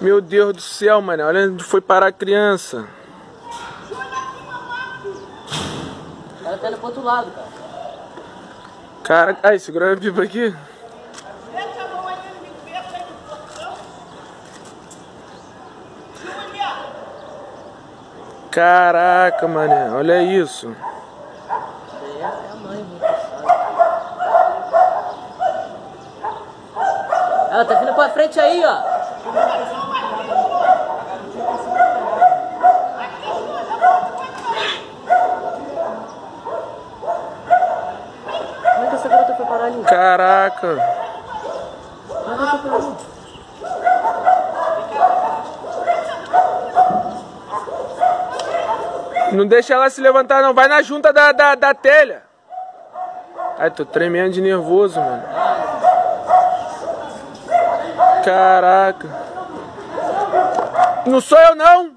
Meu Deus do céu, mano. Olha onde foi parar a criança. Ela tá indo pro outro lado, cara. Cara, ai, segura a pipa aqui. Caraca, mané, olha isso. Ela tá vindo pra frente aí, ó. Caraca. Não deixa ela se levantar, não. Vai na junta da, da, da telha. Ai, tô tremendo de nervoso, mano. Caraca. Não sou eu, não.